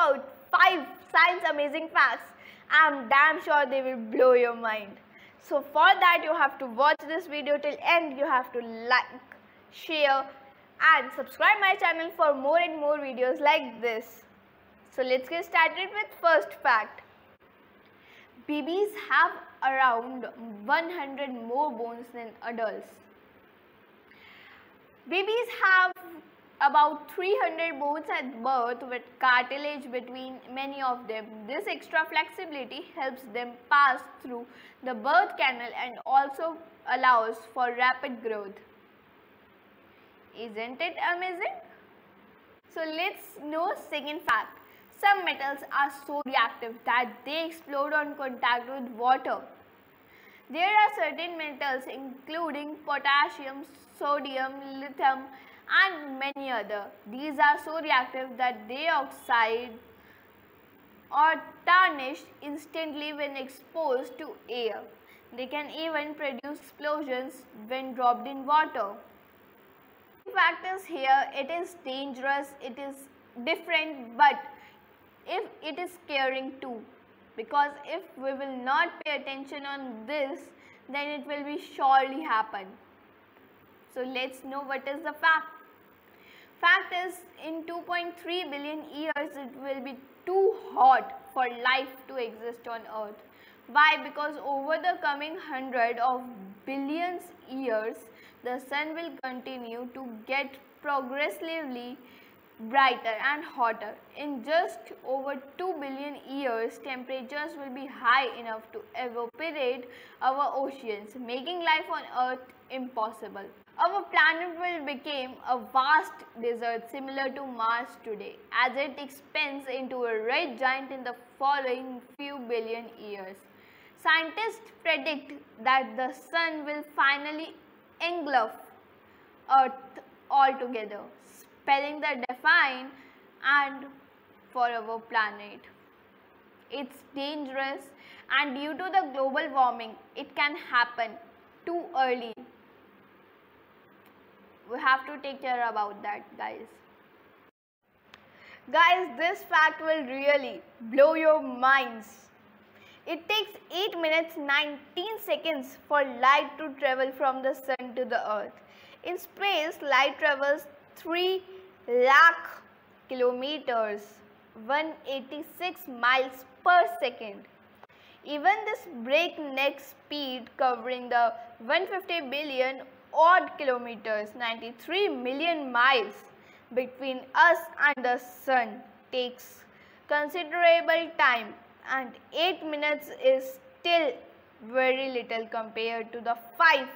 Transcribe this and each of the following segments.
about 5 science amazing facts. I'm damn sure they will blow your mind. So for that you have to watch this video till end. You have to like, share and subscribe my channel for more and more videos like this. So let's get started with first fact. Babies have around 100 more bones than adults. Babies have about 300 bones at birth with cartilage between many of them. This extra flexibility helps them pass through the birth canal and also allows for rapid growth. Isn't it amazing? So let's know second fact. Some metals are so reactive that they explode on contact with water. There are certain metals including potassium, sodium, lithium and many other. These are so reactive that they oxide or tarnish instantly when exposed to air. They can even produce explosions when dropped in water. The fact is here it is dangerous, it is different but if it is scaring too because if we will not pay attention on this then it will be surely happen. So let's know what is the fact. Fact is, in 2.3 billion years, it will be too hot for life to exist on Earth. Why? Because over the coming hundred of billions years, the sun will continue to get progressively brighter and hotter. In just over 2 billion years, temperatures will be high enough to evaporate our oceans, making life on Earth impossible. Our planet will become a vast desert similar to Mars today as it expands into a red giant in the following few billion years. Scientists predict that the sun will finally engulf Earth altogether, the define and for our planet. It's dangerous and due to the global warming, it can happen too early. We have to take care about that guys. Guys this fact will really blow your minds. It takes 8 minutes 19 seconds for light to travel from the sun to the earth. In space light travels 3 lakh kilometers 186 miles per second. Even this breakneck speed covering the 150 billion odd kilometers, 93 million miles between us and the sun takes considerable time and 8 minutes is still very little compared to the 5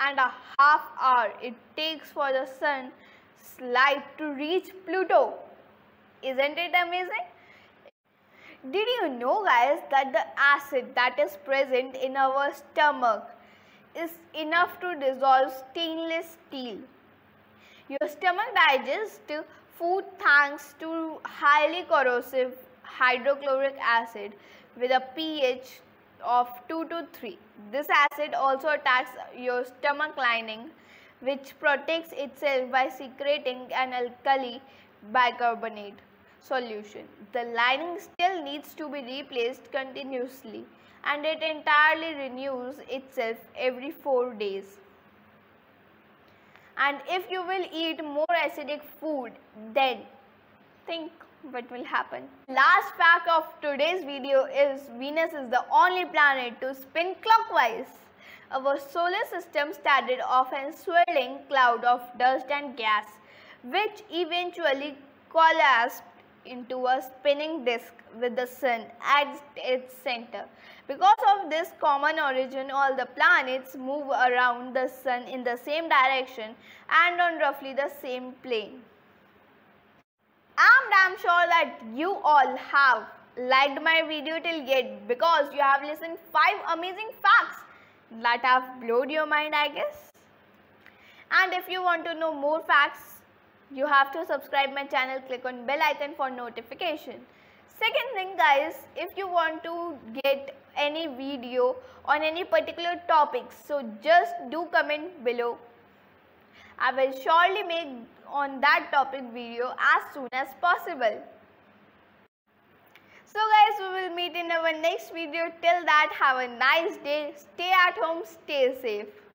and a half hour it takes for the sun's light to reach Pluto. Isn't it amazing? Did you know guys that the acid that is present in our stomach is enough to dissolve stainless steel. Your stomach digests food thanks to highly corrosive hydrochloric acid with a pH of 2 to 3. This acid also attacks your stomach lining which protects itself by secreting an alkali bicarbonate solution. The lining still needs to be replaced continuously and it entirely renews itself every 4 days. And if you will eat more acidic food, then think what will happen. Last fact of today's video is Venus is the only planet to spin clockwise. Our solar system started off a swirling cloud of dust and gas, which eventually collapsed into a spinning disk with the sun at its center. Because of this common origin, all the planets move around the sun in the same direction and on roughly the same plane. I'm damn sure that you all have liked my video till yet because you have listened 5 amazing facts that have blown your mind I guess. And if you want to know more facts, you have to subscribe my channel, click on bell icon for notification. Second thing guys, if you want to get any video on any particular topic, so just do comment below. I will surely make on that topic video as soon as possible. So guys, we will meet in our next video. Till that, have a nice day. Stay at home, stay safe.